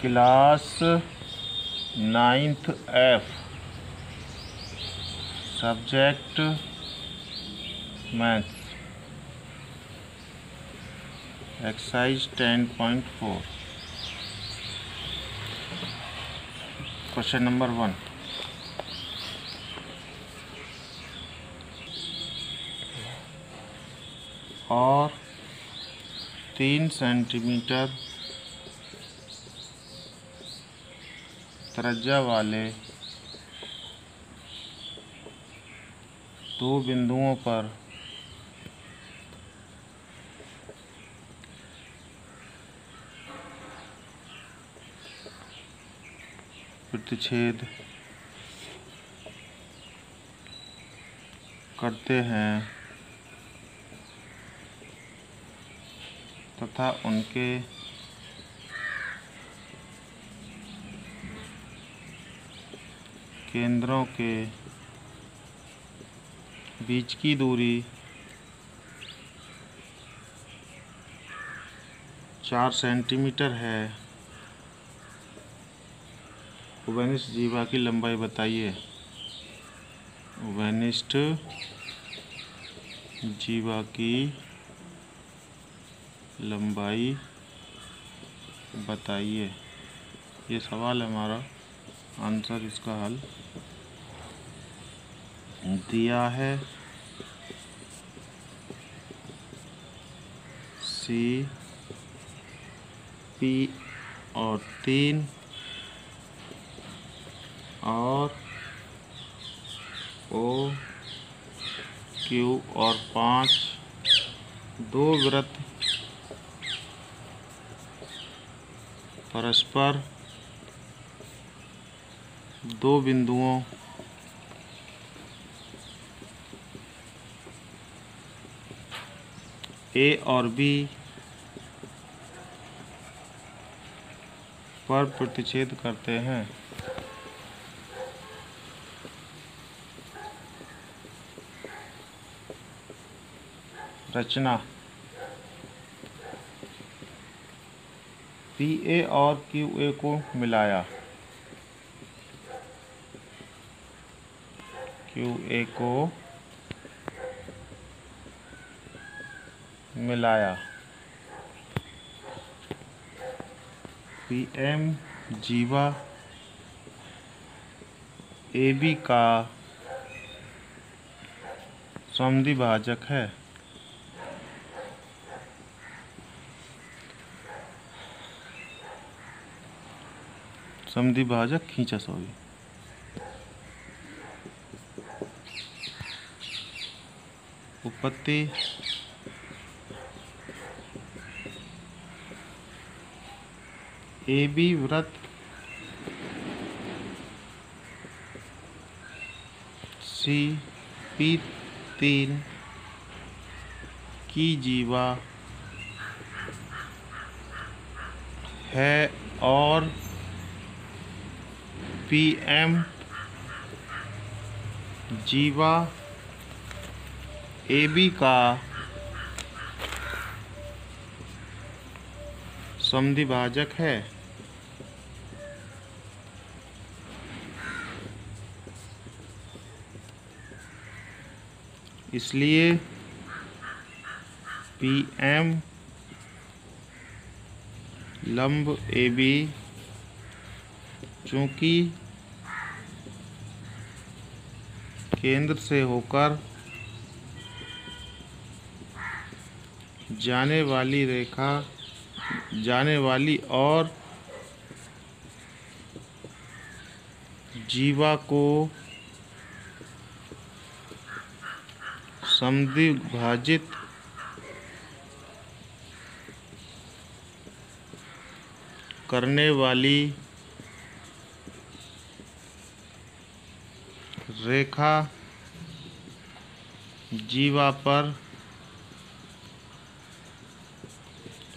Class ninth F subject maths exercise ten point four question number one और तीन centimetre त्रिज्या वाले दो बिंदुओं पर प्रतिच्छेद करते हैं तथा उनके केंद्रों के बीच की दूरी चार सेंटीमीटर है। वेनिस्ट जीवा की लंबाई बताइए। वेनिस्ट जीवा की लंबाई बताइए। ये सवाल है हमारा। आंसर इसका हल दिया है। सी पी और तीन। और ओ क्यू और पाँच। दो व्रत। परस्पर दो बिंदुओं ए और बी पर प्रतिच्छेद करते हैं। रचना। पी ए और क्यू ए को मिलाया। क्यू ए को मिलाया। पी एम जीवा ए बी का समधि भाजक है। समधि भाजक खींचा सॉरी उपपत्ति ए बी व्रत। सी पी तीन। की जीवा। है और। P M. जीवा। ए बी का समधि भाजक है। इसलिए पी एम लंब ए बी चूँकि केंद्र से होकर जाने वाली रेखा जाने वाली और जीवा को समद्विभाजित करने वाली रेखा जीवा पर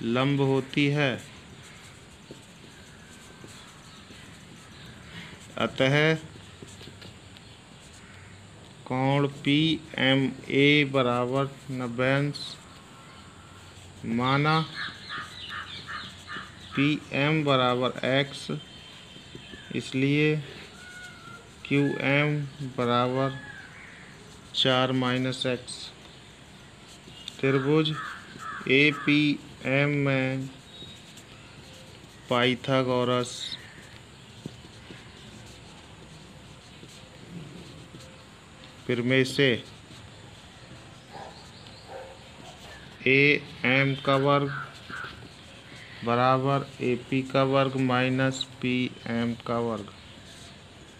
लंब होती है। अतः कोण पी एम ए बराबर नब्बे अंश माना पी एम बराबर एक्स, इसलिए क्यू एम बराबर चार माइनस एक्स। त्रिभुज ए पी एम में पाइथागोरस फिर में से ए एम का वर्ग बराबर ए पी का वर्ग माइनस पी एम का वर्ग।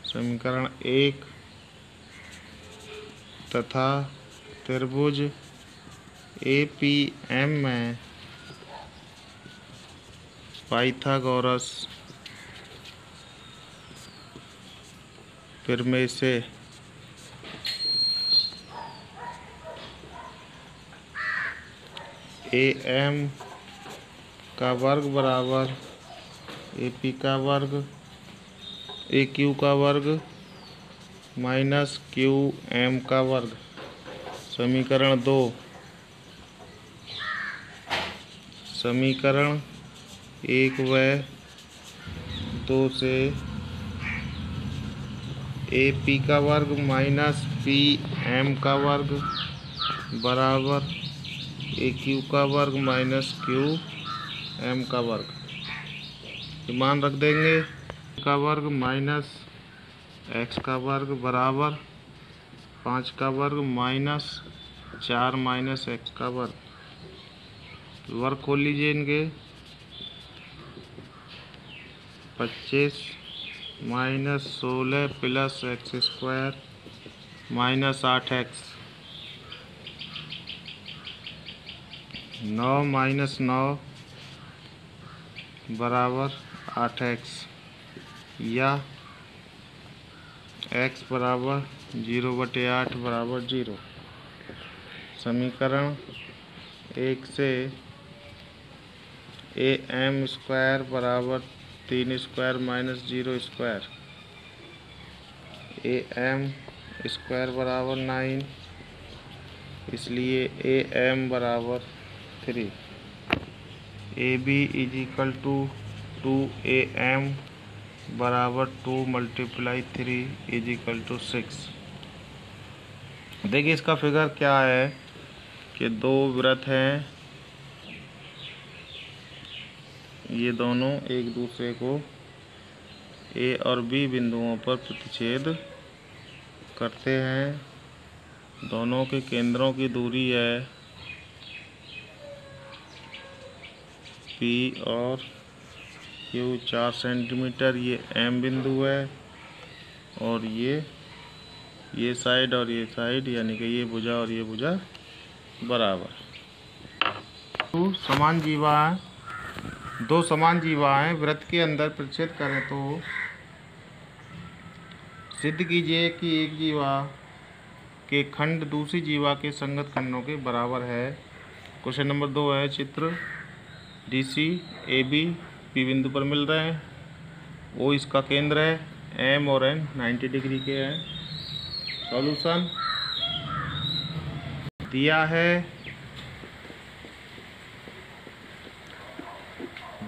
समीकरण एक तथा त्रिभुज ए पी एम में पाइथागोरस। फिर में से ए एम का वर्ग बराबर ए पी का वर्ग ए क्यू का वर्ग, माइनस क्यू एम का वर्ग। समीकरण दो। समीकरण एक व दो से ए पी का वर्ग माइनस पी एम का वर्ग बराबर ए क्यू का वर्ग माइनस क्यू एम का वर्ग। मान रख देंगे। का वर्ग माइनस एक्स का वर्ग बराबर पाँच का वर्ग माइनस चार माइनस एक्स का वर्ग। वर्ग खोल लीजिए इनके। पच्चीस माइनस सोलह प्लस एक्स स्क्वायर माइनस आठ एक्स। नौ माइनस नौ बराबर आठ एक्स। या एक्स बराबर ज़ीरो बटे आठ बराबर ज़ीरो। समीकरण एक से ए एम स्क्वायर बराबर तीन square minus zero square. A M square बराबर नाइन, इसलिए ए एम बराबर three. A B is equal to two A M बराबर two multiply three is equal to six. देखिए इसका फिगर क्या है कि दो व्रत हैं ये दोनों एक दूसरे को ए और बी बिंदुओं पर प्रतिच्छेद करते हैं। दोनों के केंद्रों की दूरी है पी और क्यू, चार सेंटीमीटर। ये एम बिंदु है और ये ये साइड और ये साइड, यानी कि ये भुजा और ये भुजा बराबर। तो समान जीवा है दो समान जीवा हैं वृत्त के अंदर प्रतिच्छेद करें तो सिद्ध कीजिए कि एक जीवा के खंड दूसरी जीवा के संगत खंडों के बराबर है। क्वेश्चन नंबर दो है चित्र। D C A B P बिंदु पर मिल रहे हैं। वो इसका केंद्र है एम और एन 90 डिग्री के हैं। सॉल्यूशन दिया है।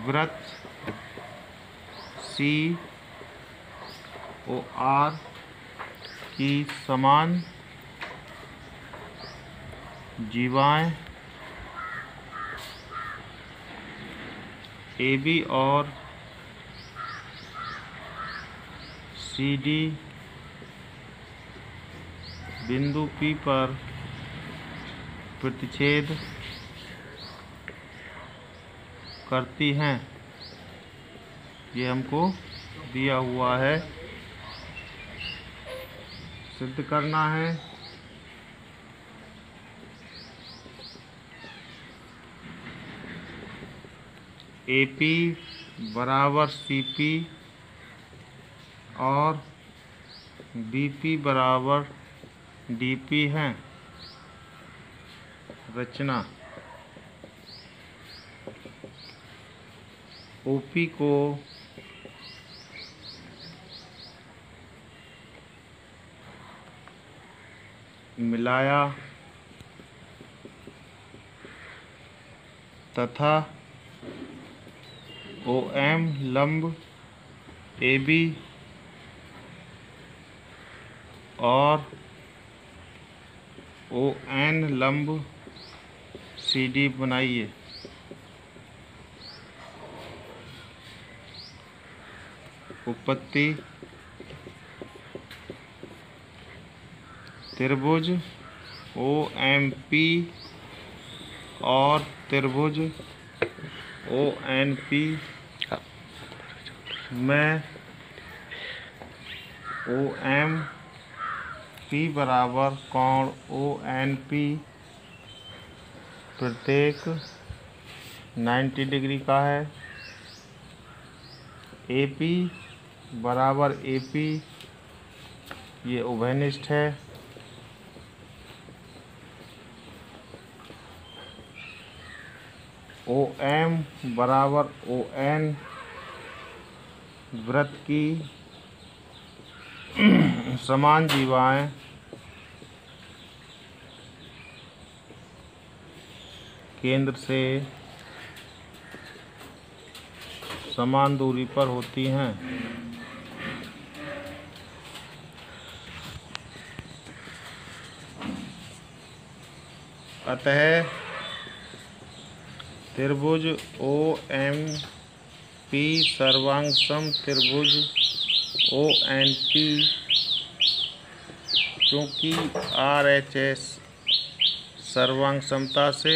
वृत्त सी, ओ, आर, की समान जीवाएँ, ए, बी, और, सी, डी, बिंदु पी पर प्रतिच्छेद करती हैं। ये हमको दिया हुआ है। सिद्ध करना है। ए पी बराबर सी पी और बी पी बराबर डी पी हैं। रचना। ओपी को मिलाया तथा ओ एम लंब ए बी और ओ एन लंब सी डी बनाइए। उत्पत्ति, त्रिभुज ओ एम पी और त्रिभुज ओ एन पी में ओ एम पी बराबर कोण ओ एन पी प्रत्येक 90 डिग्री का है। ए पी बराबर ए पी ये उभयनिष्ठ है। ओ एम बराबर ओ एन व्रत की समान जीवाएँ। केंद्र से समान दूरी पर होती हैं। अतः त्रिभुज ओ एम पी सर्वांग त्रिभुज ओ एन पी क्योंकि आर एच एस सर्वांग समता से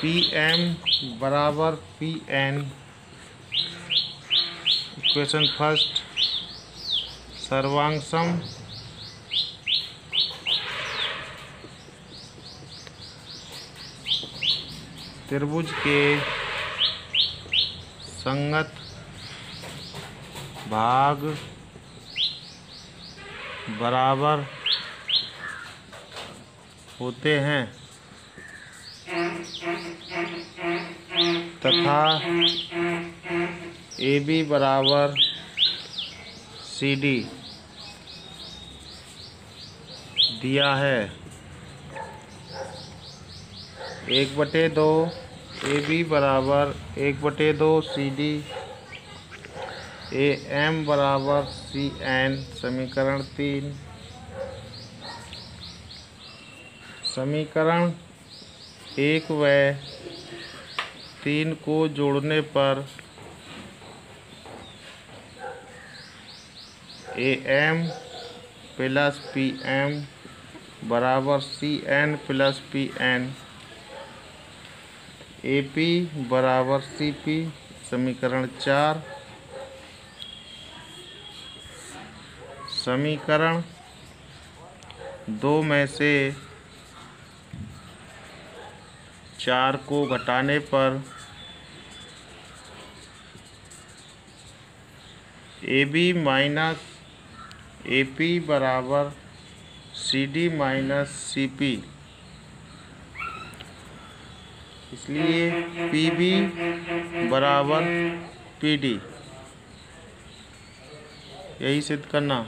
पी एम बराबर पी एन इक्वेशन फ़र्स्ट सर्वांग सम त्रिभुज के संगत भाग बराबर होते हैं। तथा ए बी बराबर सी डी। दिया है। एक बटे दो, ए बी बराबर, एक बटे दो, सी डी, ए एम बराबर, सी एन, समीकरण तीन। समीकरण एक व तीन को जोड़ने पर A M plus P M बराबर C N plus P N A P बराबर सी पी समीकरण चार। समीकरण दो में से चार को घटाने पर A B minus A P बराबर C D minus C P इसलिए पी बी बराबर पी डी यही सिद्ध करना।